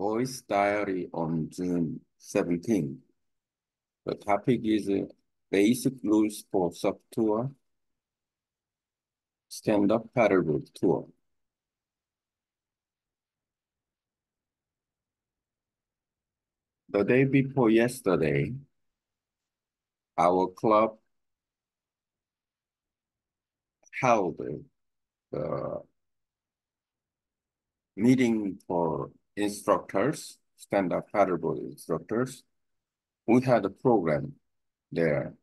Voice Diary on June 17. The topic is uh, Basic Rules for SUP Tour, Stand-Up Paddleboard Tour. The day before yesterday, our club held the meeting for instructors, stand-up paddleboard instructors. We had a program there.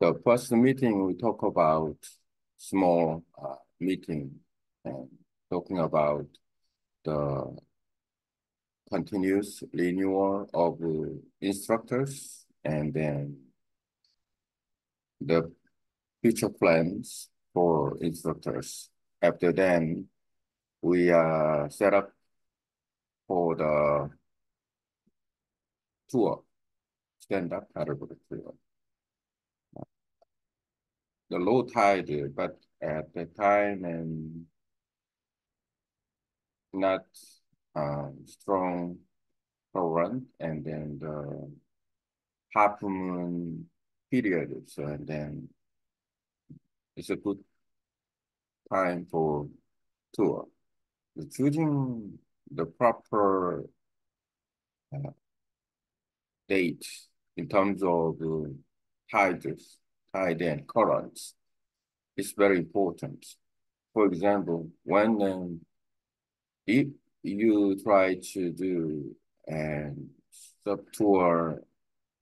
The first meeting, we talk about small uh, meeting and talking about the continuous renewal of instructors and then the future plans for instructors. After then, we uh, set up for the tour, stand-up paddleboard tour. The low tide, but at the time and not uh, strong current, and then the half moon period. So, and then it's a good time for tour. The choosing the proper uh, date in terms of the tides, tide and currents is very important. For example, when um, if you try to do a SUP tour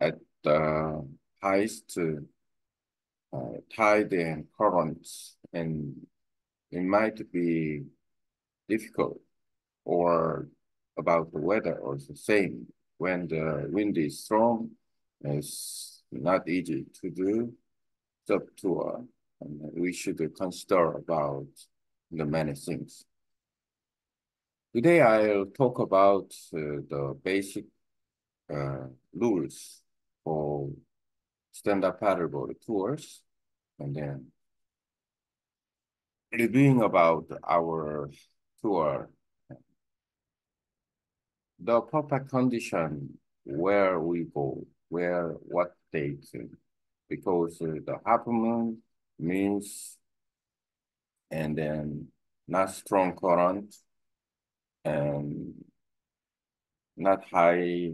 at the highest uh, tide and currents, and it might be difficult or about the weather or the same. When the wind is strong, it's not easy to do SUP tour. And we should consider about the many things. Today I'll talk about uh, the basic uh, rules for stand-up paddleboard tours, and then reviewing about our tour, the perfect condition where we go, where, what date, because uh, the half moon means, and then not strong current, and not high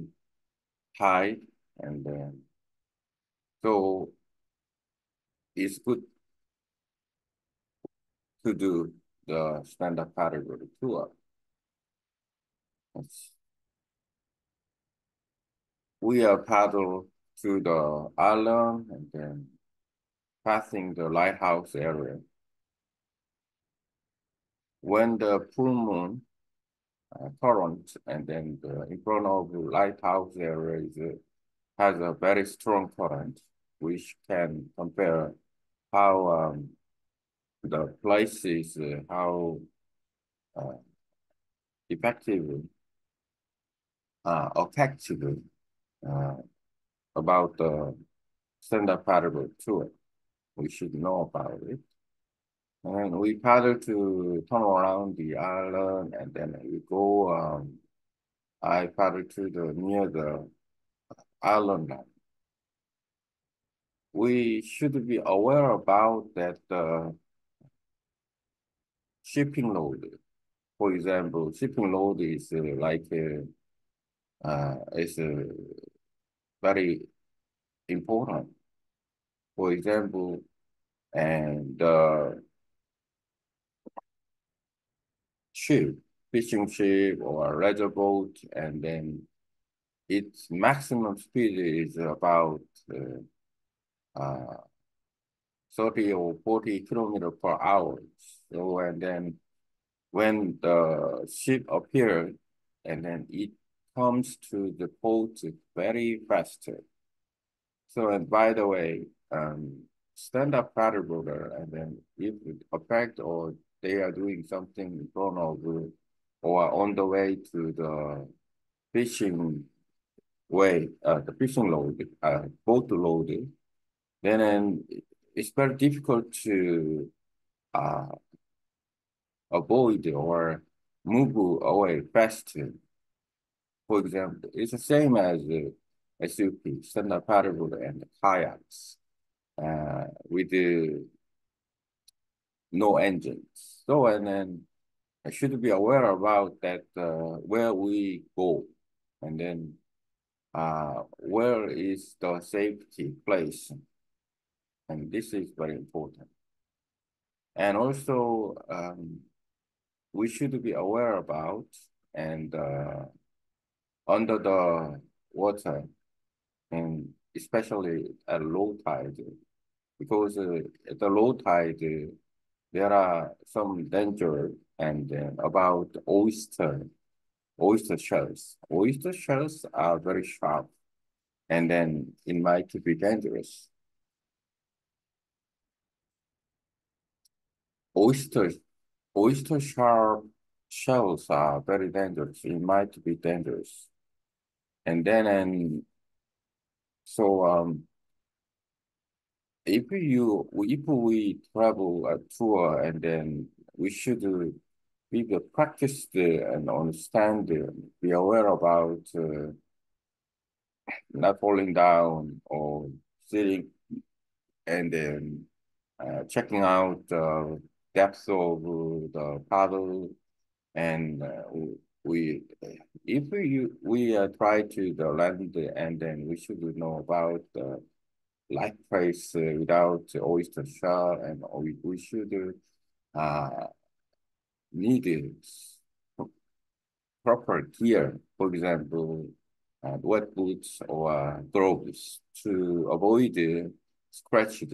tide, and then so it's good to do the stand-up paddleboard tour. We are paddle to the island and then passing the lighthouse area. When the full moon uh, current and then the in front of the lighthouse area is, uh, has a very strong current, which can compare how um, the places, uh, how uh, effective, uh, effective uh, about the stand-up paddle tour. We should know about it. And we paddle to turn around the island and then we go, um, I paddle to the near the island we should be aware about that uh, shipping load. For example, shipping load is uh, like uh, uh, is uh, very important. For example, and uh, ship, fishing ship or leisure boat, and then its maximum speed is about uh, uh, 30 or 40 kilometer per hour. So, and then when the ship appeared, and then it comes to the port very fast. So, and by the way, um, stand-up paddleboarder, and then if it affect or they are doing something in front of or on the way to the fishing way, uh, the fishing load, uh, boat load, then it's very difficult to uh, avoid or move away fast. For example, it's the same as uh, SUP, standard paddleboard and kayaks uh, with the no engines. So, and then I should be aware about that uh, where we go and then uh, where is the safety place. And this is very important. And also, um, we should be aware about and uh, under the water, and especially at low tide, because uh, at the low tide, uh, there are some danger and uh, about oyster, oyster shells. Oyster shells are very sharp, and then it might be dangerous. Oyster, oyster sharp shells are very dangerous. It might be dangerous. And then, and so, um, if you, if we travel a tour and then we should be practice and understand, be aware about uh, not falling down or sitting and then uh, checking out the depth of the paddle and uh, we if we we uh, try to the land and then we should know about the light place uh, without oyster shell and we, we should uh, need proper gear for example uh, wet boots or gloves to avoid scratched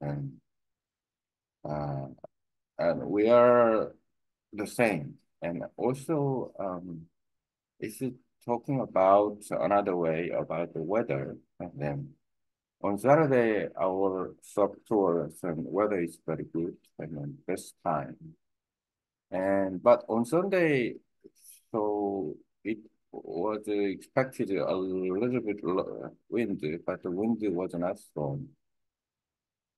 and uh, and we are the same and also, um, is it talking about another way about the weather? And then on Saturday, our SUP tours and weather is very good and then best time. And but on Sunday, so it was expected a little bit wind, but the wind was not strong.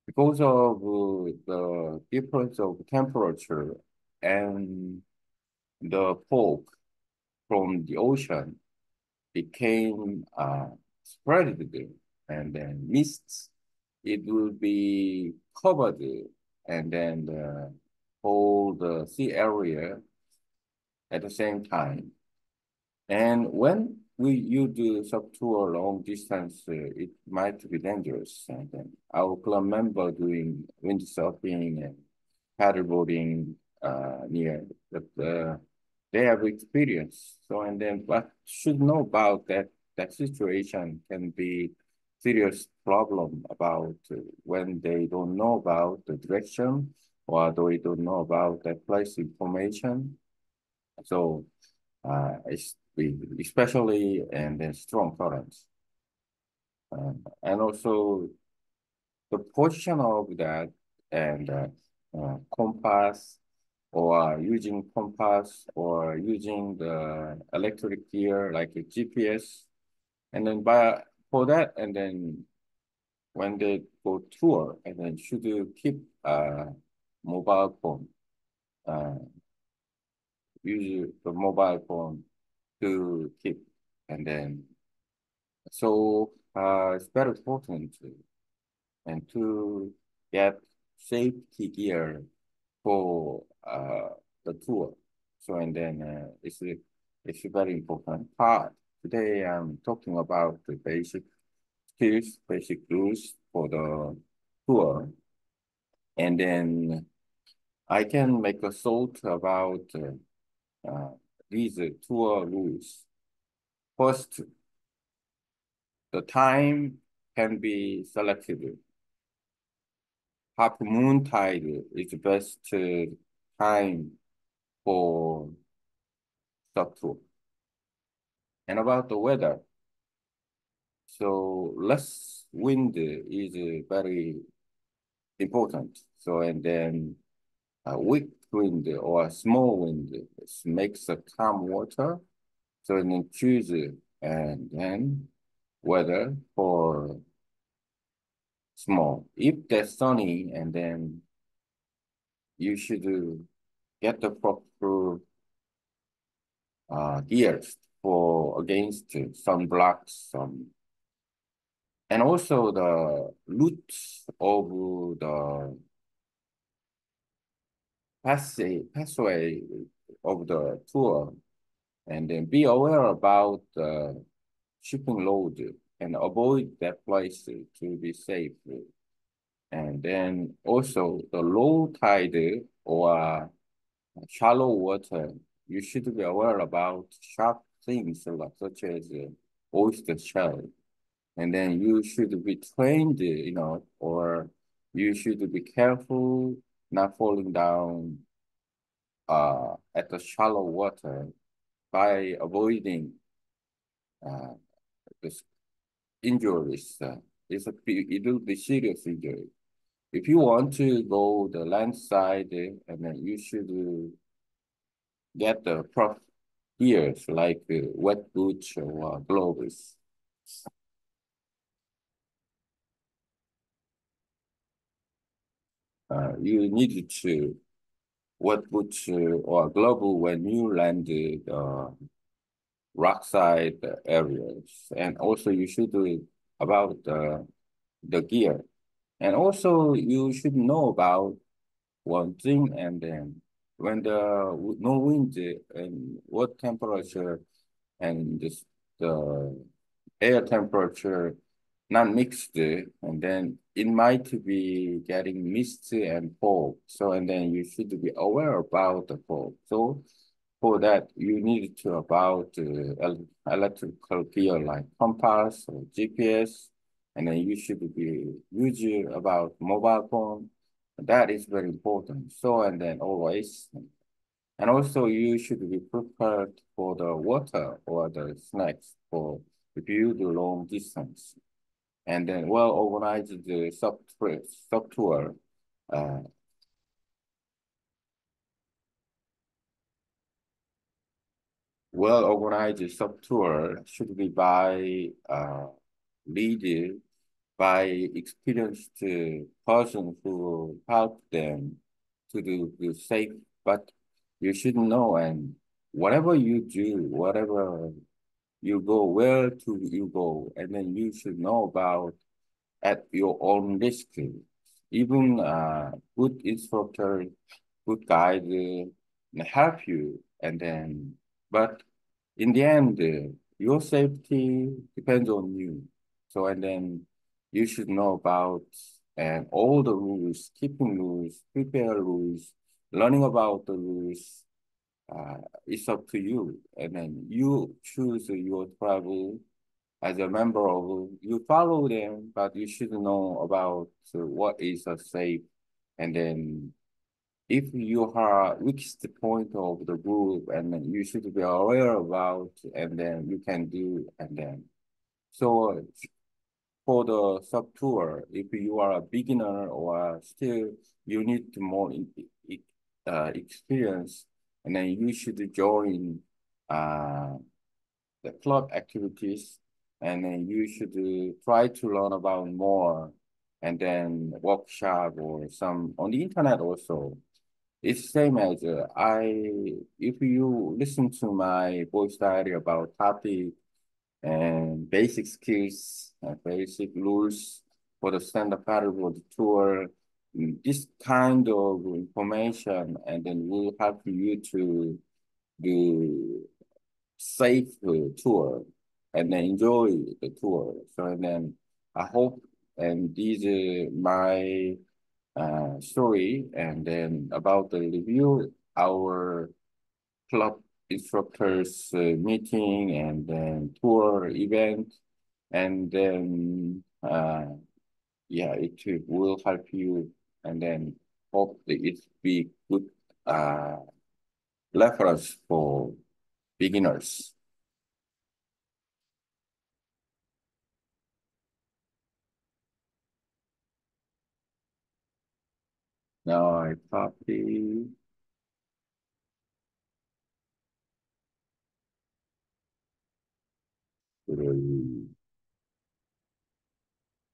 Because of the difference of temperature and the fog from the ocean became uh, spread and then mists, it will be covered and then the whole the sea area at the same time. And when we you do SUP tour long distance, uh, it might be dangerous. And then I will remember doing windsurfing and paddleboarding uh, near the uh, they have experience. So, and then what should know about that, that situation can be serious problem about when they don't know about the direction or they don't know about that place information. So, uh, especially and then strong currents. Uh, and also the position of that and uh, uh, compass or using compass or using the electric gear like a GPS. And then by for that, and then when they go tour, and then should you keep a mobile phone, uh, use the mobile phone to keep, and then so uh, it's very important to, and to get safety gear for uh, the tour. So, and then uh, it's, a, it's a very important part. Today, I'm talking about the basic skills, basic rules for the tour. And then I can make a thought about uh, uh, these tour rules. First, the time can be selected half moon tide is the best time for tour. And about the weather, so less wind is very important. So and then a weak wind or a small wind makes a calm water. So choose and then weather for small. If that's sunny, and then you should get the proper uh, gears for against sunblocks, some, and also the routes of the passway, passway of the tour, and then be aware about the shipping load and avoid that place to be safe. And then also the low tide or shallow water, you should be aware about sharp things such as oyster shell. And then you should be trained, you know, or you should be careful not falling down uh, at the shallow water by avoiding uh, this injuries. Uh, it's a, it will be serious injury. If you want to go the land side, and then you should get the proper gears like uh, wet boots or gloves. Uh, you need to wet boots or global when you landed uh, rockside areas. And also you should do it about the, the gear. And also you should know about one thing and then when the no wind and what temperature and the air temperature not mixed and then it might be getting mist and fog so and then you should be aware about the fog so for that you need to about uh, electrical gear like compass or gps and then you should be using about mobile phone. That is very important. So and then always and also you should be prepared for the water or the snacks for if you do long distance. And then well organized the SUP tour. Uh, well organized SUP tour should be by uh, lead by experienced person who help them to do the safe but you should know and whatever you do, whatever you go, where to you go, and then you should know about at your own risk. Even uh, good instructor, good guide uh, help you, and then, but in the end, uh, your safety depends on you. So, and then you should know about and all the rules, keeping rules, prepare rules, learning about the rules uh, it's up to you. And then you choose your travel as a member of, you follow them, but you should know about what is a safe. And then if you are weakest point of the group, and then you should be aware about, and then you can do, and then. So for the SUP tour, if you are a beginner or still you need more uh, experience, and then you should join uh, the club activities, and then you should try to learn about more, and then workshop or some on the internet also. It's same as uh, I, if you listen to my voice diary about topic and basic skills, and basic rules for the stand-up paddleboard tour, this kind of information and then will help you to do safe tour and then enjoy the tour. So and then I hope and this is my uh, story and then about the review our club instructors uh, meeting and then tour event and then uh, yeah it will help you and then hopefully it be good uh, reference for beginners. Now I copy.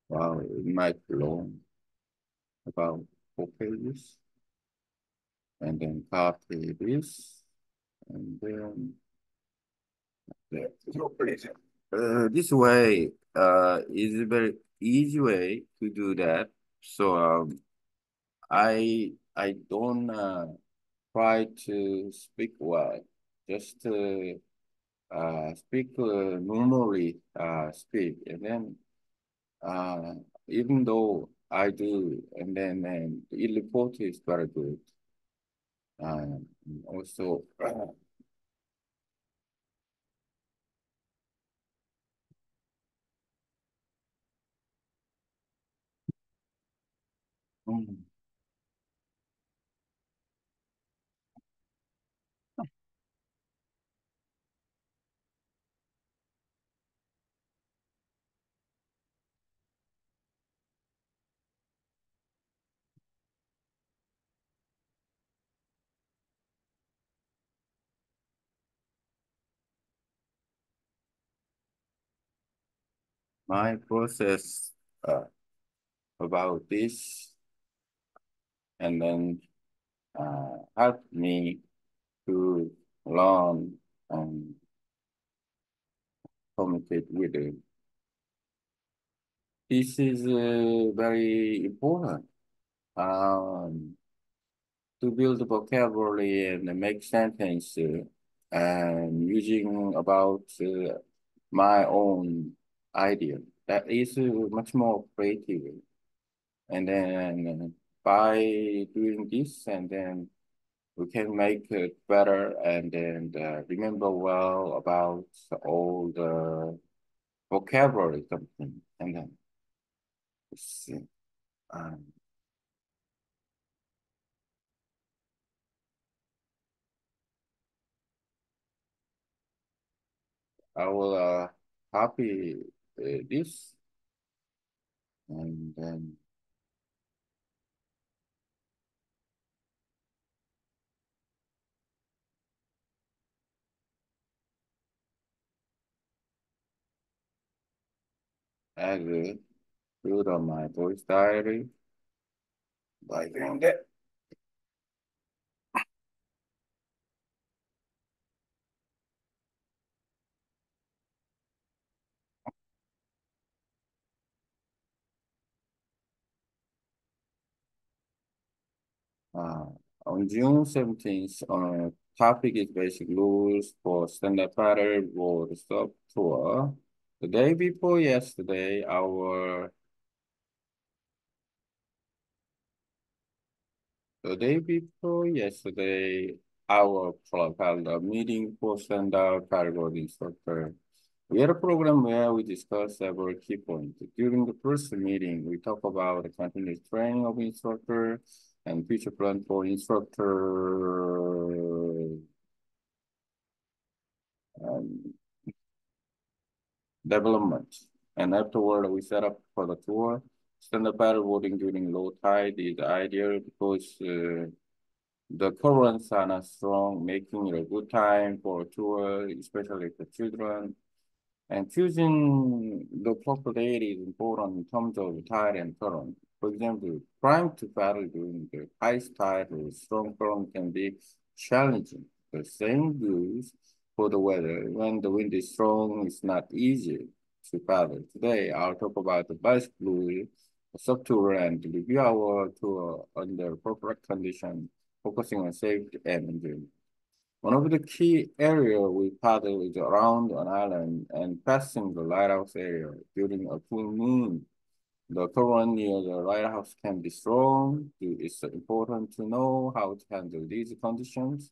Wow, it might be long, about four pages. And then copy this, and then uh, this way uh, is a very easy way to do that. So um, I I don't uh, try to speak well, just uh, uh, speak uh, normally uh, speak, and then uh, even though I do, and then and the report is very good. Um, also. Mm. My process uh, about this and then uh, help me to learn and communicate with it. This is uh, very important um, to build vocabulary and make sentence uh, and using about uh, my own idea. That is uh, much more creative. And then by doing this, and then we can make it better and then uh, remember well about all the vocabulary something and then see. Um, I will uh, copy this and then add it to on my voice diary by doing that. Uh, on June 17th, our topic is basic rules for standard paddle board stop tour. The day before yesterday, our the day before yesterday, our club held a meeting for standard paddleboard instructor. We had a program where we discussed several key points. During the first meeting, we talked about the continuous training of instructor and future plan for instructor um, development. And afterward, we set up for the tour. Standard paddleboarding during low tide is ideal because uh, the currents are not strong, making it a good time for a tour, especially for children. And choosing the proper date is important in terms of tide and current. For example, trying to paddle during the high tide or strong current can be challenging. The same goes for the weather. When the wind is strong, it's not easy to paddle. Today, I'll talk about the blue subtour and review our tour uh, under proper condition, focusing on safety and enjoyment. One of the key areas we paddle is around an island and passing the lighthouse area during a full moon. The current near the lighthouse can be strong. It's important to know how to handle these conditions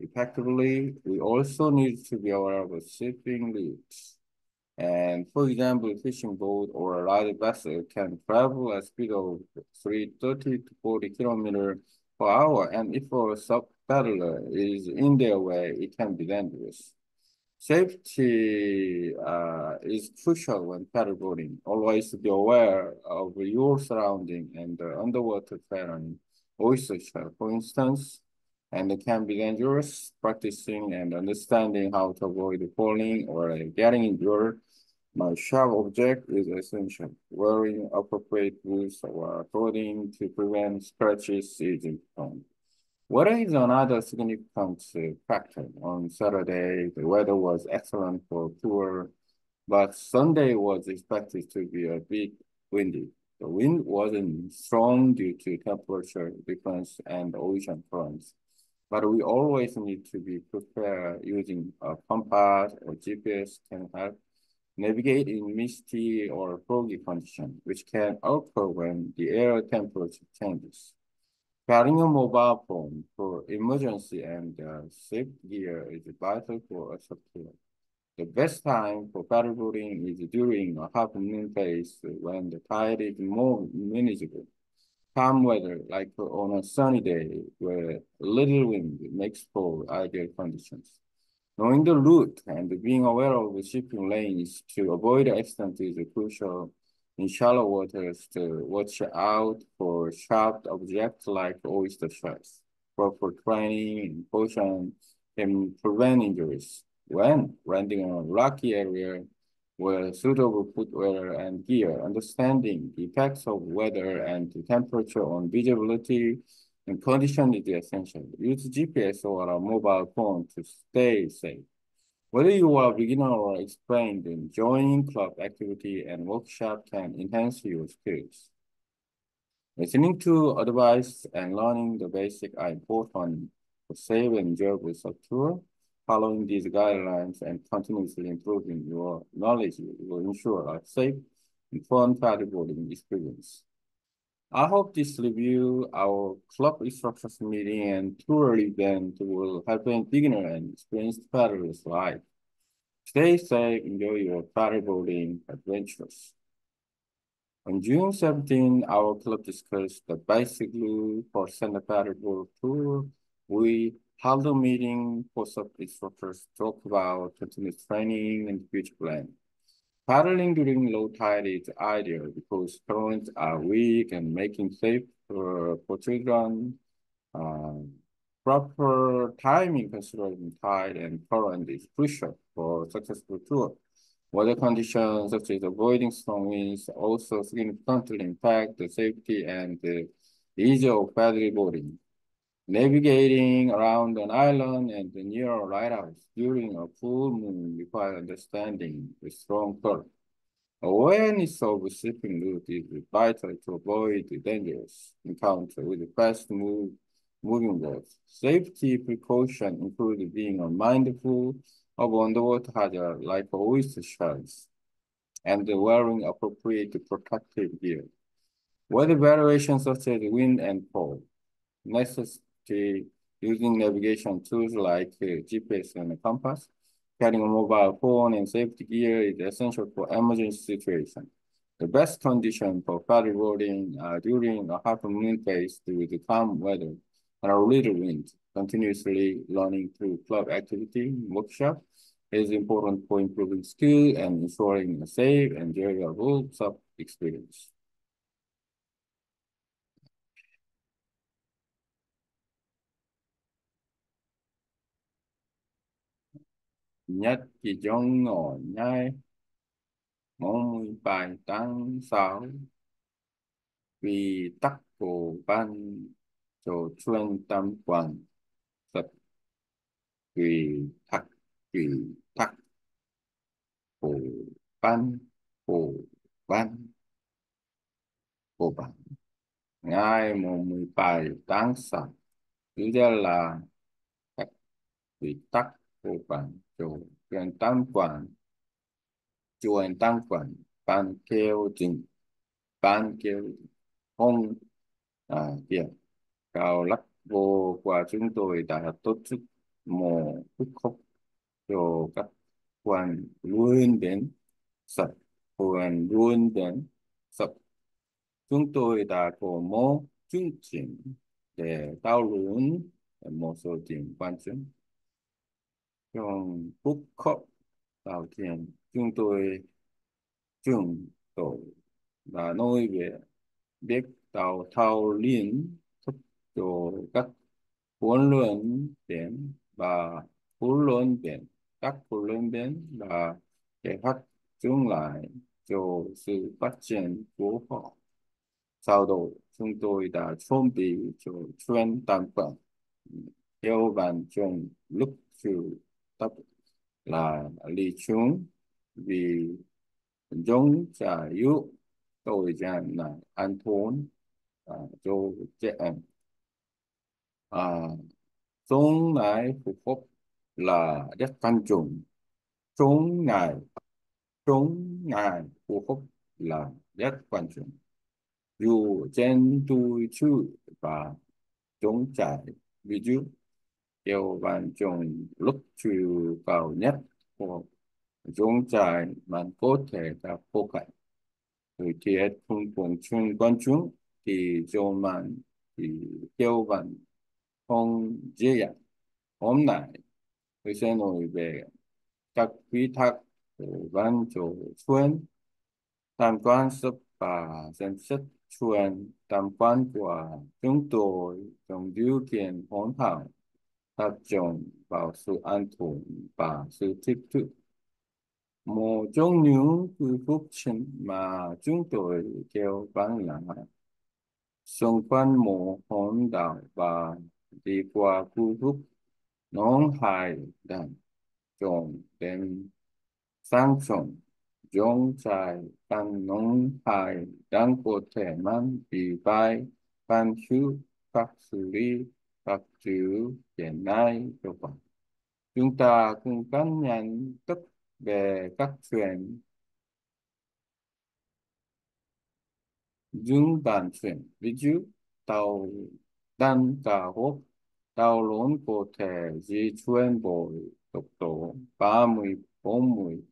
effectively. We also need to be aware of shipping routes. And for example, a fishing boat or a large vessel can travel at speed of 330 to 40 kilometers per hour. And if a SUP paddler is in their way, it can be dangerous. Safety uh, is crucial when paddleboarding. Always be aware of your surrounding and the underwater terrain. Oyster shell, uh, for instance, and it can be dangerous. Practicing and understanding how to avoid falling or uh, getting injured My sharp object is essential. Wearing appropriate boots or uh, clothing to prevent scratches is important. Weather is another significant factor. On Saturday, the weather was excellent for tour, but Sunday was expected to be a bit windy. The wind wasn't strong due to temperature difference and ocean currents, but we always need to be prepared using a compass or GPS can help navigate in misty or foggy conditions, which can occur when the air temperature changes. Carrying a mobile phone for emergency and uh, safe gear is vital for a secure. The best time for paddleboarding is during a half moon phase when the tide is more manageable. Calm weather, like on a sunny day where little wind makes for ideal conditions. Knowing the route and being aware of the shipping lanes to avoid accidents is crucial in shallow waters to watch out for sharp objects like oyster shells. Proper training and caution can prevent injuries. When landing in a rocky area, with suitable footwear and gear, understanding the effects of weather and temperature on visibility and condition is essential. Use GPS or a mobile phone to stay safe. Whether you are a beginner or experienced, joining club activity and workshop can enhance your skills. Listening to advice and learning the basic are important for safe and enjoyable tour. Following these guidelines and continuously improving your knowledge will ensure a safe and fun paddleboarding experience. I hope this review, our club instructors meeting and tour event will help a beginner and experienced paddlers life. Stay safe, enjoy your paddleboarding adventures. On June 17, our club discussed the basic rule for Santa Paddleboard Tour. We held a meeting for SUP instructors to talk about continuous training and future plan. Paddling during low tide is ideal because currents are weak and making safe for, for children. Uh, proper timing considering tide and current is crucial for successful tour. Weather conditions such as avoiding strong winds also significantly impact the safety and the ease of paddleboarding. Navigating around an island and near a lighthouse during a full moon requires understanding the strong current. Awareness of the shipping route is vital to avoid dangerous encounter with fast move, moving boats. Safety precautions include being mindful of underwater hazards like oyster shells and wearing appropriate protective gear. Weather variations such as wind and cold necessitate using navigation tools like uh, GPS and compass. Carrying a mobile phone and safety gear is essential for emergency situations. The best condition for paddleboarding are during a half moon phase with calm weather and a little wind. Continuously learning through club activity workshop is important for improving skill and ensuring a safe and enjoyable SUP experience. Nhất chỉ cho ngõ nhai mong bài tăng sáu vì tắc cổ ban chỗ chuyên tâm quan thật vì thật vì thật cổ ban cổ ban cổ ban ngày mùng 17 tháng sáu thứ nhất là vì tắc cổ ban chủ quyền tăng quản chủ quyền tăng quản ban kêu trình ban kêu không à, kìa cao lắc vô qua chúng tôi đã tổ chức một phút khúc cho các quan luôn đến sập quan luôn đến sập. Chúng tôi đã có một chương trình để thảo luận một số điểm quan trọng trong phúc khóc tạo thiền, chúng tôi trường tổ là nói về biết đạo thao liên thúc cho các huấn luyện biến và huấn luyện biến các huấn luyện biến là kế phát tương lại cho sự phát triển của họ. Sau đó, chúng tôi đã chuẩn bị cho chuyên tăng phẩm theo bản trường lúc sự tập là lý chúng vì giống trả yếu tôi rằng là an thốn à, cho trẻ em. À, sống lại phục vụ là rất quan trọng. chúng ngài chúng ngài phù hợp là rất quan trọng. Dù trên tôi chữ và chúng trải, ví dụ, bạn trong lúc chiều cao nhất của dũng trải bạn có thể gặp vô cảnh. Từ tiết không cùng chung quan chúng thì cho bạn thì theo bạn không dễ dàng. Hôm nay, tôi sẽ nói về các quy tắc văn chủ chuyên. Tam quan sắp và xem xét chuyên tam quan của chúng tôi trong điều kiện hoàn hảo tập trung vào sự an toàn và sự thích thú. Một trong những quy phúc chính mà chúng tôi kêu bán là xung quanh một hòn đảo và đi qua khu vực nông hải đàn trồng đến sang sông dòng trải tăng nông hải đang có thể mang bị vai, ban chứa các xử lý các chữ hiện nay cho bạn. Chúng ta cũng cảm nhận thức về các chuyện những bản chuyện ví dụ tàu đan cả hộp tàu lớn có thể di chuyển bởi tốc độ 30 40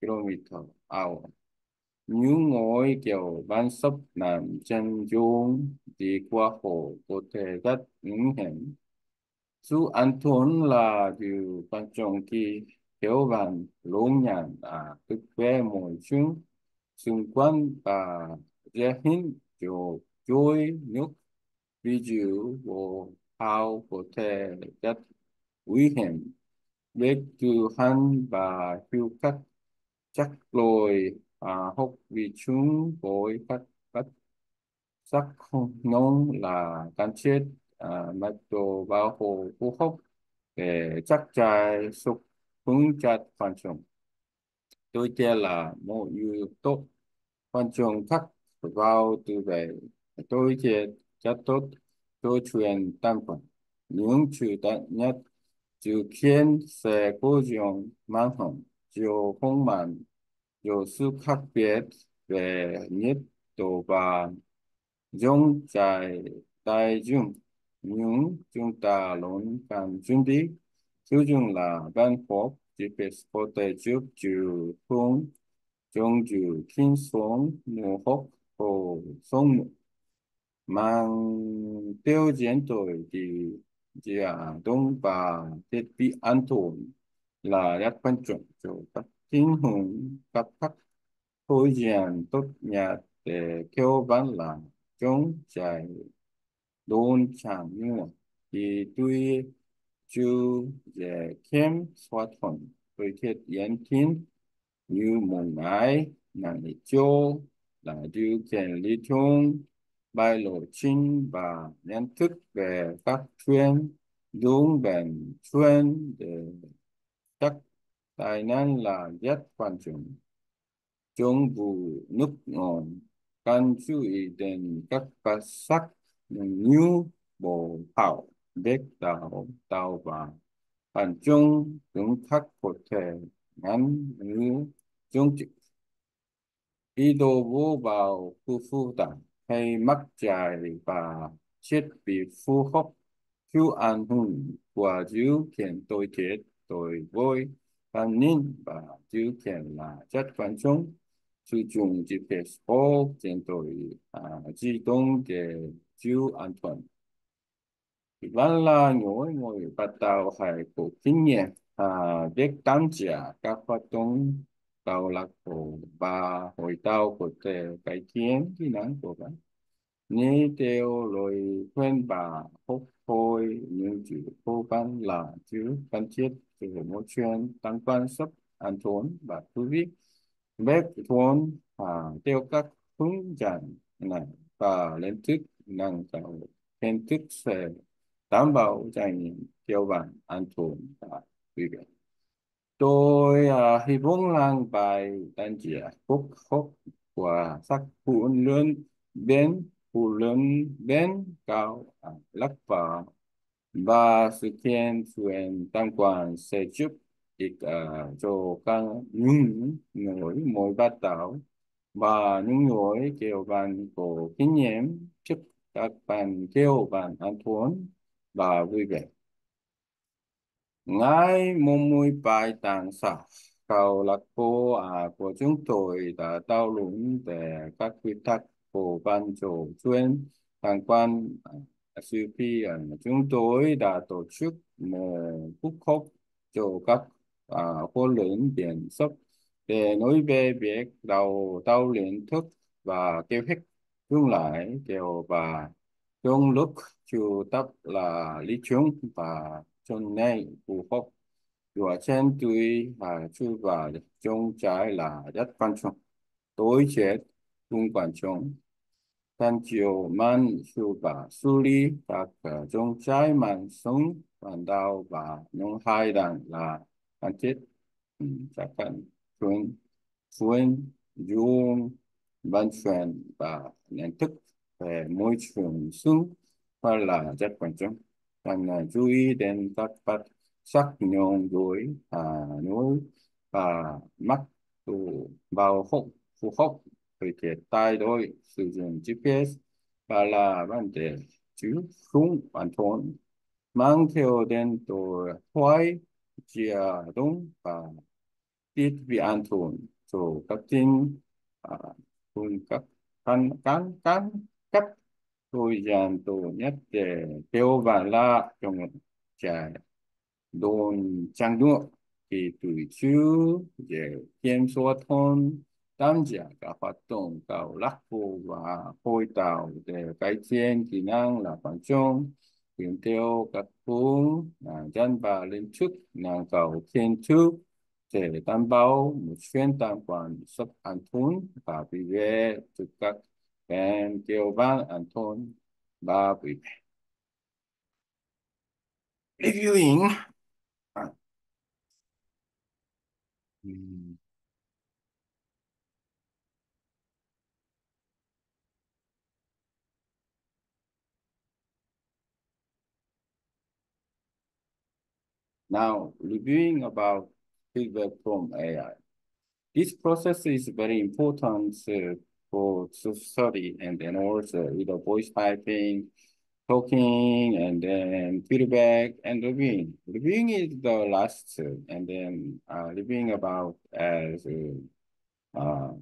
km hour. Những ngôi kiểu văn sắp nằm chân dung đi qua hồ có thể rất nguy hiểm. Chú an toàn là điều quan trọng khi hiểu bạn lũng nhận à thực về môi trường xung quanh và dễ hình cho chuối nước ví dụ hồ ao có thể rất nguy hiểm việc từ hắn và cứu cách chắc lồi à, hốc vì chúng với các các sắc không nông là can chết. À, mặc đồ bao hồ phù hợp để chắc chắn sức vững chặt quan trọng tôi cho là một yếu tố quan trọng khác vào từ về tôi cho rất tốt. Tôi truyền tam phần. Những chủ đặc nhất. Dự kiến sẽ có dụng mang hình chiều không màn dù khác biệt về nhiệt độ và dòng chảy đại dương nhưng chúng ta luôn cần chuẩn bị sử dụng là văn pháp GPS có thể giúp chủ phương trong chủ kinh sống mùa hốc của sông mang tiêu diễn tuổi thì chỉ là đông và thiết bị an toàn là rất quan trọng cho các chính hùng các các thôi giàn tốt nhất để kêu bán là chống chạy đôn chẳng như thì tuy chưa dễ kém xóa thuận với thiết yên kín, như một ngày năng lý châu là điều kiện lý thông bài lộ trình và nhận thức về các chuyên đúng bền chuyên để tài năng là rất quan trọng. Trong vụ nước ngọn cần chú ý đến các phát sắc như bộ hảo đếch đảo, tàu và bản chung chúng khắc có thể ngắn như chung ý đồ vô vào khu phu tạng hay mắc dài và thiết bị phù hợp chú an hùng của điều kiện tôi chết tôi vui an ninh và chữ kiện là rất quan trọng sử dụng GPS tốt trên tôi à, di động để giữ an toàn Vẫn là mỗi người bắt đầu phải có kinh nghiệm à, việc tăng trả các hoạt động tạo lạc bộ và hội tạo có thể cải thiện kỹ năng của bạn. Nếu theo lời khuyên bà học hỏi những chữ cố gắng là chữ cần thiết thì hiểu mỗi chuyên tăng quan sắp an thốn và thú vị. bếp thốn à, theo các hướng dẫn này và lên thức năng tạo kiến thức sẽ đảm bảo dành tiêu bản an toàn và quý vị tôi à, hy vọng rằng bài đánh giá phúc hốc của sắc phụ lớn bên phụ lớn bên cao à, lắc vào và sự kiện truyền tăng quan sẽ giúp ích uh, cho các những người mới bắt đầu và những người kiểu bạn có kinh nghiệm chúc các bạn kiểu bạn an toàn và vui vẻ. Ngày mùng 17 tháng 6, câu lạc bộ à, của chúng tôi đã thảo luận về các quy tắc của ban chủ chuyên tăng quan SUP. Ờ, chúng tôi đã tổ chức một cuộc họp cho các à, huấn luyện viên sắp để nói về việc đầu tàu luyện thức và kế hoạch tương lai đều và trong lúc chủ tập là lý chung và trong này phù hợp dựa trên tuy và chú và trong trái là rất quan trọng tối chết cũng quan trọng 但九曼修把苏里达克中斋曼松反倒把农海 dan là cần thiết các cần chuyên chuyên dùng vận chuyển và nhận thức về môi trường xung và là rất quan trọng cần chú ý đến các bất sắc nhôm đuổi à núi và mắc của bao khúc phù khúc với cái thay đổi sử dụng GPS và là vấn đề chứ không an toàn mang theo đến tổ hoài chia đông và thiết bị an toàn cho các tin à, cung các căn căn căn cấp tôi dàn tổ nhất để kêu và la trong trại đồn trang đua thì tuổi chú để kiểm soát hơn tam giả các hoạt động, tạo lạc bộ và hội tạo để cải thiện kỹ năng là quan trọng kiểm theo các phương là dân và lên chức, là cầu thiên chức để đảm bảo một chuyến tam quan sắp an toàn và vì về từ các kèm tiêu van an toàn và vì reviewing Hmm. À. Now, reviewing about feedback from AI. This process is very important uh, for study and then also the voice typing, talking, and then feedback and reviewing. Reviewing is the last, uh, and then uh, reviewing about as a uh,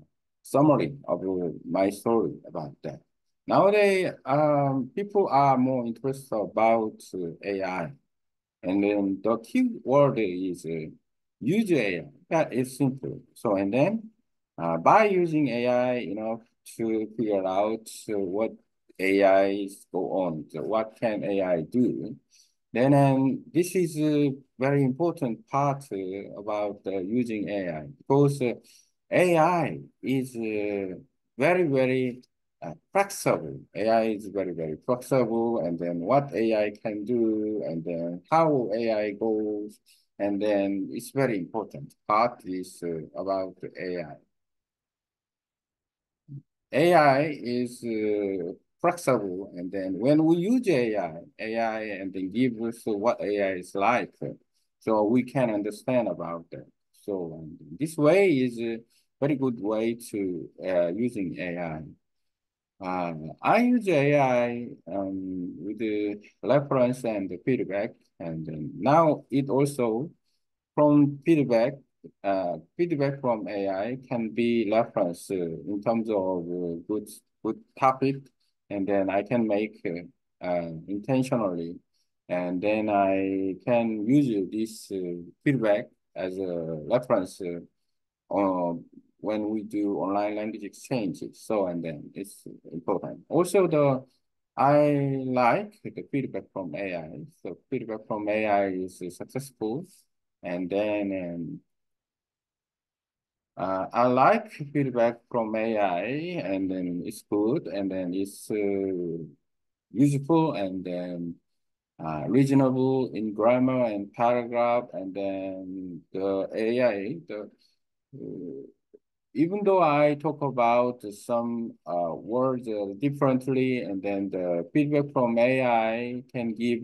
summary of my story about that. Nowadays, um, people are more interested about uh, AI. And then the key word is uh, use AI. That is simple. So, and then uh, by using AI, you know, to figure out uh, what AI go on, so what can AI do, then um, this is a very important part uh, about uh, using AI because uh, AI is uh, very, very uh, flexible. AI is very, very flexible. And then what AI can do, and then how AI goes, and then it's very important. Part is uh, about AI. AI is uh, flexible, and then when we use AI, AI and then give us what AI is like, so we can understand about that. So this way is a very good way to uh, using AI. Uh, I use AI um, with the reference and feedback, and now it also from feedback, uh, feedback from AI can be reference uh, in terms of uh, good good topic, and then I can make uh, uh, intentionally, and then I can use this feedback as a reference when we do online language exchanges. So, and then it's important. Also, the I like the feedback from AI. So feedback from AI is successful. And then uh, I like feedback from AI, and then it's good, and then it's uh, useful, and then uh, reasonable in grammar and paragraph, and then the AI, the uh, even though I talk about some uh, words uh, differently, and then the feedback from AI can give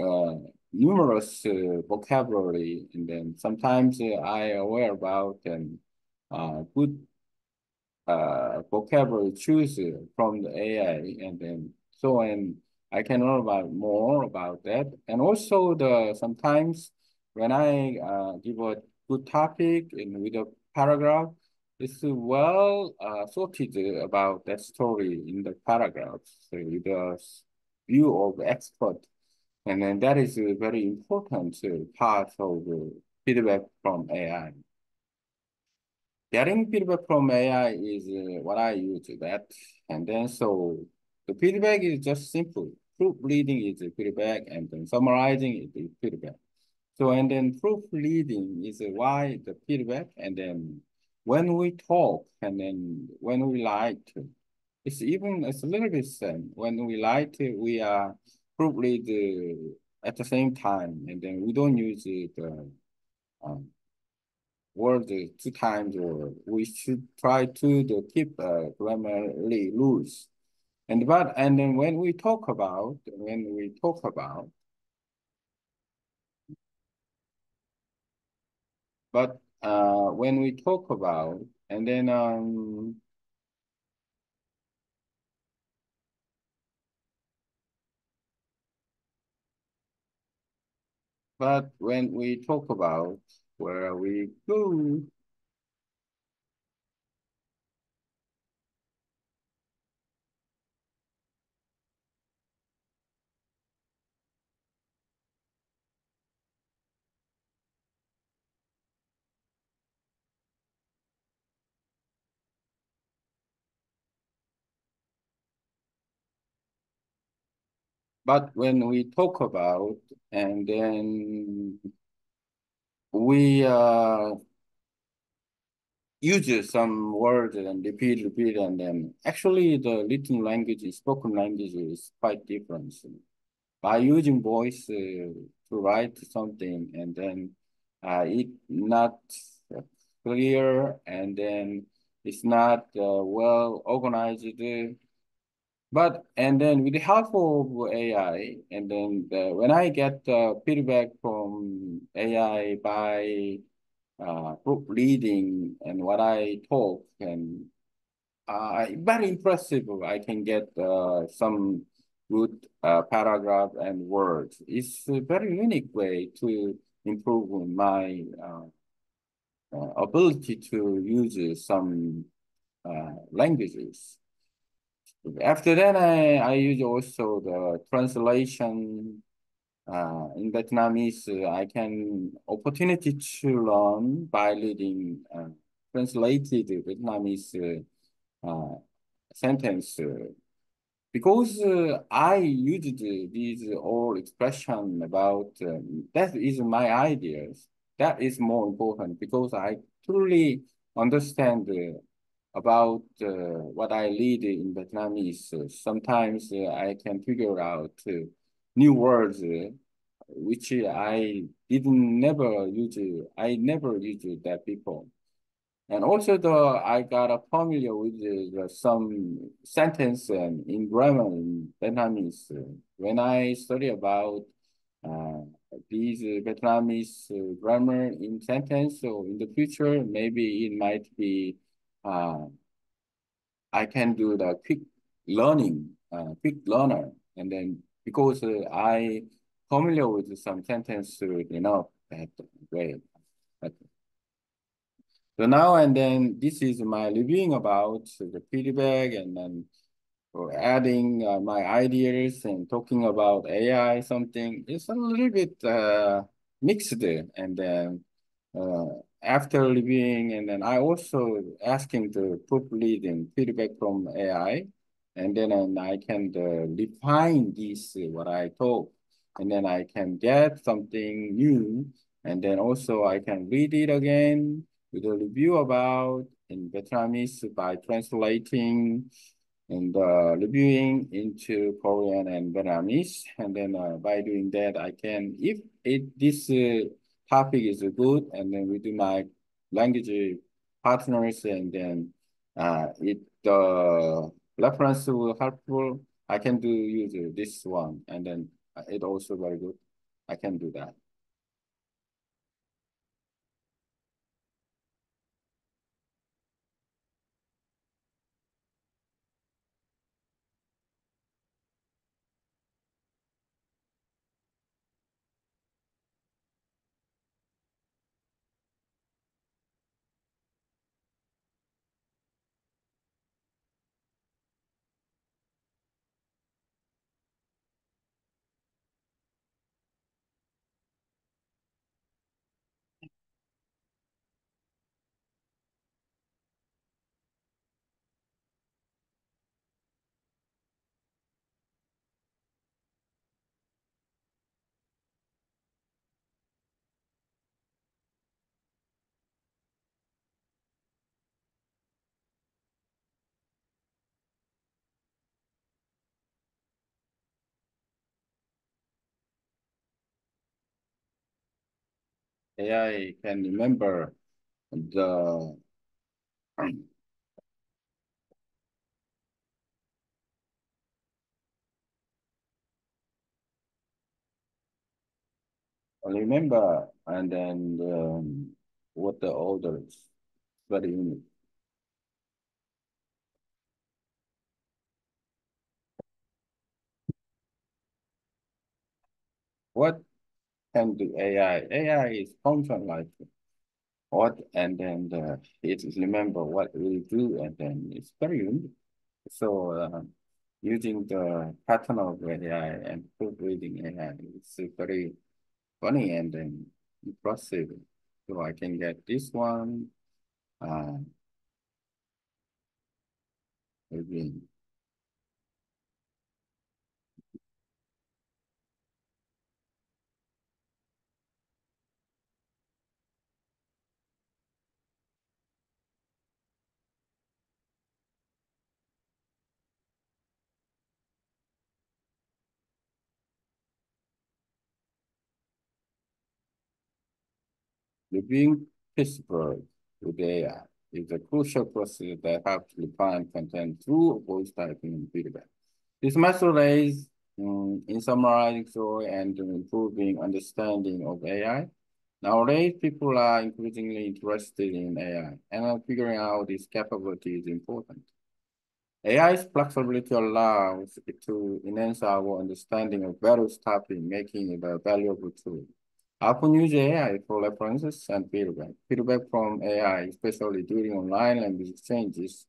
uh, numerous uh, vocabulary, and then sometimes uh, I aware about and uh, good vocabulary choose from the AI, and then so and I can learn about more about that, and also the sometimes when I give a good topic and with a paragraph, it's well uh, sorted about that story in the paragraphs so with the view of expert and then that is a very important part of feedback from AI. Getting feedback from AI is uh, what I use that. And then so the feedback is just simple. Proofreading is feedback and then summarizing is feedback. So and then proofreading is why the feedback and then when we talk and then when we write, it's even it's a little bit same. When we write, we are probably the at the same time, and then we don't use the um, word two times, or we should try to the keep uh, grammarly rules. And but and then when we talk about when we talk about but uh when we talk about and then um But when we talk about where we go, but when we talk about and then we uh, use some words and repeat, repeat, and then actually the written language, spoken language is quite different. By using voice uh, to write something and then uh, it not clear and then it's not uh, well organized but and then with the help of AI, and then the, when I get the feedback from AI by uh, group reading and what I talk, and uh, very impressive. I can get uh, some good uh, paragraph and words. It's a very unique way to improve my uh, uh, ability to use some uh, languages. After that, I, I use also the translation uh, in Vietnamese. Uh, I can opportunity to learn by reading uh, translated Vietnamese uh, sentence because uh, I used these all expression about um, that is my ideas. That is more important because I truly understand about uh, what I read in Vietnamese, uh, sometimes uh, I can figure out new words which I didn't never use. I never used that before. And also, though I got familiar with uh, some sentence um, in grammar in Vietnamese. Uh, when I study about uh, these Vietnamese grammar in sentence, so in the future, maybe it might be uh, I can do the quick learning, uh, quick learner. And then because uh, I familiar with some sentence, you know, that way. So now and then, this is my reviewing about the feedback and then adding uh, my ideas and talking about AI something. It's a little bit uh, mixed and then uh, after reviewing, and then I also asking the proofreading feedback from AI, and then and I can uh, define this uh, what I talk, and then I can get something new, and then also I can read it again, with a review about in Vietnamese by translating and uh, reviewing into Korean and Vietnamese. And then uh, by doing that, I can, if it this uh, topic is good, and then we do my language partners, and then uh, it the reference will helpful. I can do use this one, and then it also very good. I can do that. AI can remember the remember and then um, what the order orders very unique. What can do AI? AI is function like what and then the, it is remember what we do and then it's very unique. So uh, using the pattern of AI and proofreading AI it's very funny and then impressive. So I can get this one uh, again. Reviewing Pittsburgh AI is a crucial process that helps refine content through voice typing and feedback. This method aids um, in summarizing story and improving understanding of AI. Nowadays, people are increasingly interested in AI, and figuring out its capability is important. AI's flexibility allows it to enhance our understanding of various topics, making it a valuable tool. I often use AI for references and feedback. Feedback from AI, especially during online language exchanges,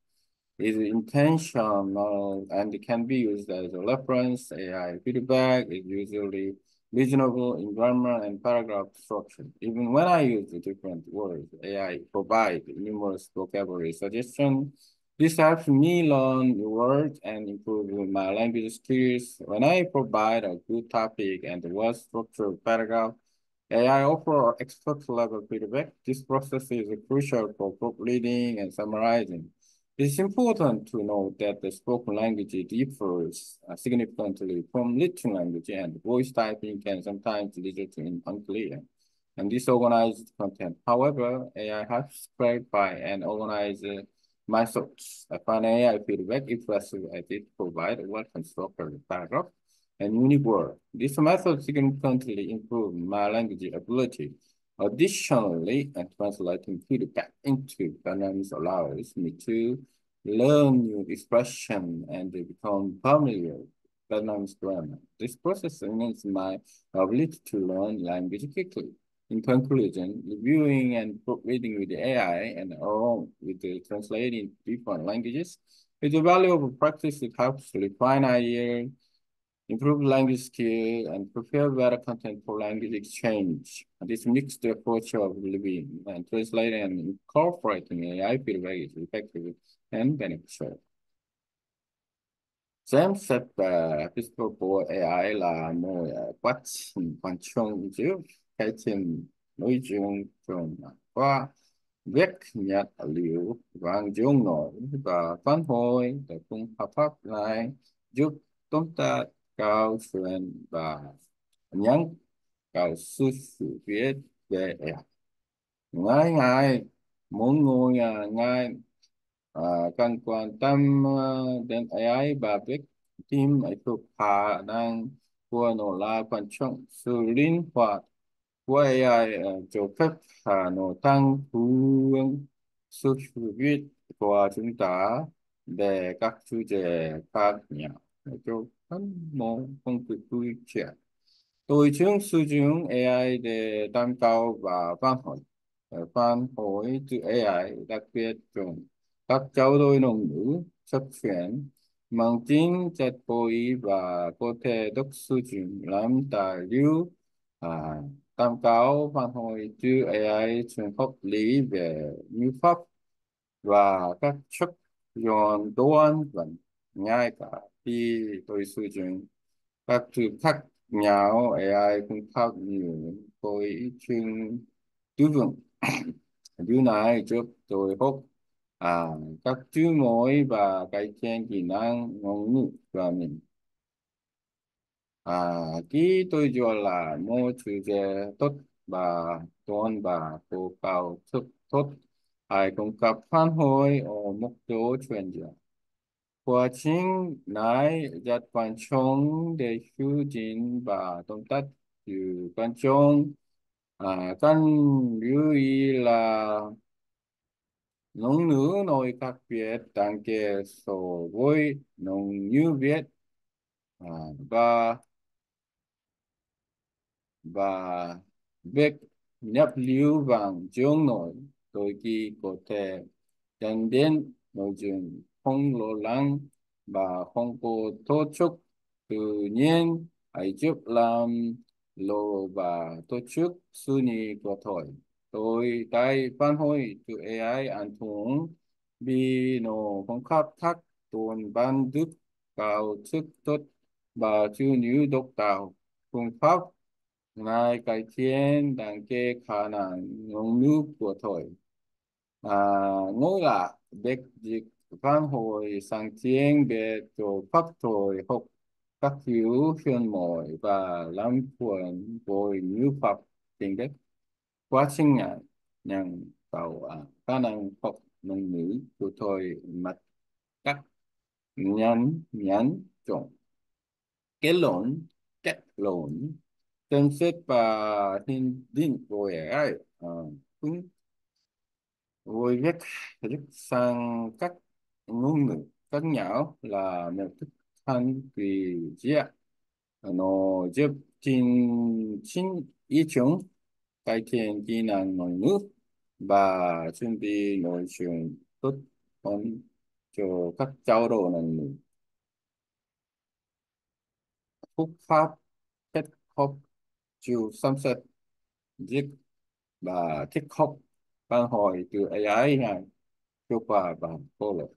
is intentional and can be used as a reference. AI feedback is usually reasonable in grammar and paragraph structure. Even when I use different words, AI provides numerous vocabulary suggestions. This helps me learn new words and improve my language skills. When I provide a good topic and well-structured paragraph, AI offer expert level feedback. This process is crucial for proofreading and summarizing. It's important to note that the spoken language differs significantly from written language and voice typing can sometimes result in unclear and disorganized content. However, AI helps clarify and organize uh, my thoughts. I find AI feedback impressive as it provides well-constructed paragraph and word. This method significantly improves my language ability. Additionally, and translating feedback into Vietnamese allows me to learn new expression and become familiar with Vietnamese grammar. This process enhances my ability to learn language quickly. In conclusion, reviewing and reading with AI and along with the translating different languages is a valuable practice that helps refine ideas improve language skill, and prepare better content for language exchange. This mixed approach of living and translating and incorporating AI feedback is effective and beneficial. Xem xét physical for AI là một quá trình quan trọng giúp cải thiện nội dung trong qua viết nhật liệu văn dũng nổi và phản hồi để cùng hợp pháp này giúp chúng ta cao truyền và nhắn cầu sự sự viết về ngài ngài muốn ngồi ngài à, cần quan tâm à, đến AI và việc tìm thuộc khả năng của nó là quan trọng sự linh hoạt của AI à, cho phép khả nó tăng hướng sự viết của chúng ta về các chủ đề khác nhau cho một công cụ tuổi trẻ tôi chứng, sử dụng AI để tham cao và phản hồi phản hồi từ AI đặc biệt trong các trao đổi ngôn ngữ xuất hiện mang tính chất vô và có thể được sử dụng làm tài liệu à, tham khảo phản hồi từ AI trong pháp lý về ngữ pháp và các chất dọn đoán và ngay cả khi tôi sử dụng các từ khác nhau AI cũng khác nhiều tôi chuyên tư vấn điều này giúp tôi học à, các chữ mới và cải thiện kỹ năng ngôn ngữ của mình. À, khi tôi cho là một chủ đề tốt và tuần và cô cao thức tốt, ai cung cấp phản hồi ở mức độ chuyên gia. Quá trình này rất quan trọng để giữ gìn và tóm tắt sự quan trọng. À, cần lưu ý là ngôn ngữ nói khác biệt đáng kể so với ngôn ngữ Việt à, và và việc nhập lưu bằng tiếng nói đôi khi có thể dẫn đến nội dung phong lộ lăng và phong cô thô trúc tự nhiên hãy trước làm lộ và tổ chức sư ni của tôi tôi tay phan hôi từ ai ăn thúng, bi nổ phong khắp thắc tuần ban đức, cao chức tốt và chư nữ độc đạo phương pháp ngài cải thiện đàng kê, khả năng ngôn ngữ của tôi à ngôi là đếch dịch văn hồi sang kiến về tổ pháp tội học các hiểu hiện mọi và làm quen với ngữ pháp tiếng Đức quá trình nhận nhận vào à, khả năng học ngôn ngữ của tôi mặt các nhấn nhấn trọng kết luận kết luận tên xếp và hình định của AI à cũng với việc rất sang các ngôn ngữ khác nhau là một thức ăn tùy dễ nó giúp tin chính ý chúng cải thiện kỹ năng ngôn ngữ và chuẩn bị nội dung tốt hơn cho các trao đổi ngôn ngữ phúc pháp kết hợp chiều xem xét dịch và thích hợp phản hồi từ AI này hiệu quả và phổ lợi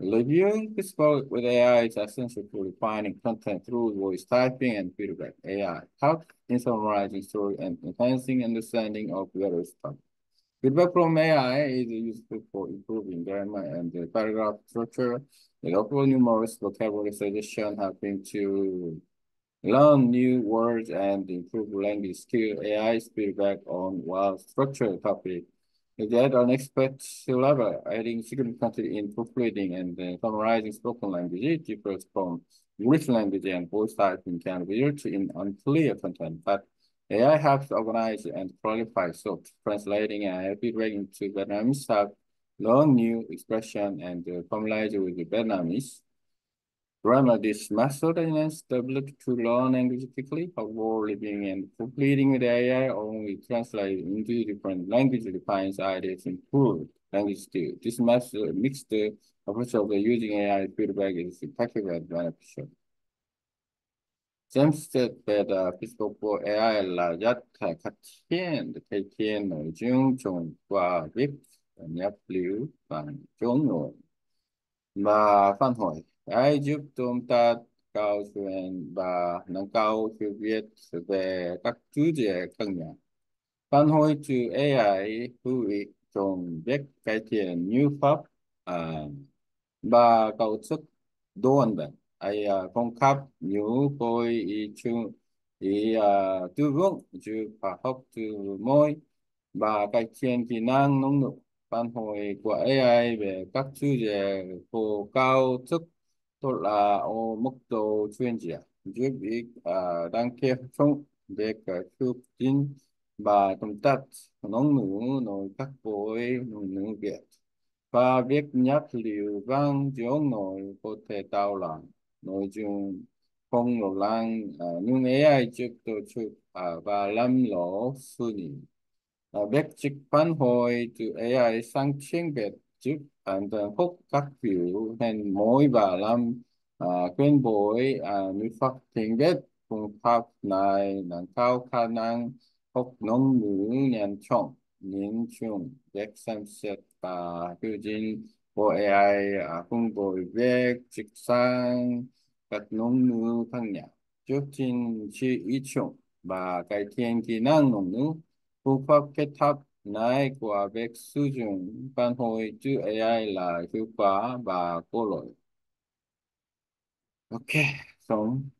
Reviewing this work with AI is essential for refining content through voice typing and feedback. AI helps in summarizing story and enhancing understanding of various topics. Feedback from AI is useful for improving grammar and the paragraph structure. It offers numerous vocabulary suggestions helping to learn new words and improve language skill. AI's feedback on well-structured topic is at an expert level, adding significantly in proofreading and uh, summarizing spoken language. It differs from written language and voice typing can result in unclear content, but AI helps organize and qualify so translating and feedback into Vietnamese have learn new expression and uh, with the Vietnamese. Grammar, this method the ability to learn language quickly, however, living and completing with AI only translate into different language defines ideas improve language skill. This method mixed the approach of using AI feedback is effective and beneficial. James said that uh, physical for AI là rất cải thiện cải thiện nội dung trong qua viết nhập lưu bằng chốn nội và phản hồi AI giúp chúng ta câu chuyện và nâng cao hiểu biết về các chủ đề khác nhau. Phản hồi từ AI hữu ích trong việc cải thiện ngữ pháp uh, và cấu trúc đồ ăn bệnh. Ai à, uh, cung cấp nhiều cội ý chung ý uh, tư vấn giúp khoa học từ môi và cải thiện kỹ năng ngôn ngữ. Phản hồi của AI về các chủ đề của cao chức tôi là Tol a o mokto chuenjia. Jik ik a danke chung dek chup jin ba à, tum tat nong nu no kak boi nu nu viet. Và việc nhắc liệu văn dưỡng nội có thể tạo ra nội dung không lộ lan à, nhưng AI trước tổ chức à, và làm rõ suy nghĩ lý. Việc trực phản hồi từ AI sang chuyên biệt trước Ờ, bản thân phúc các kiểu hẹn mỗi và làm à, ờ, quen bối à, nữ pháp tiếng Việt phương pháp này nâng cao khả năng học ngôn ngữ nhanh chóng nhìn chung việc xem xét và biểu diễn của AI à, cùng với việc trực sang các ngôn ngữ khác nhau trước tiên chỉ ý chung và cải thiện kỹ năng ngôn ngữ phương pháp kết hợp này qua việc sử dụng phản hồi chữ AI là hiệu quả và có lợi. Ok, xong.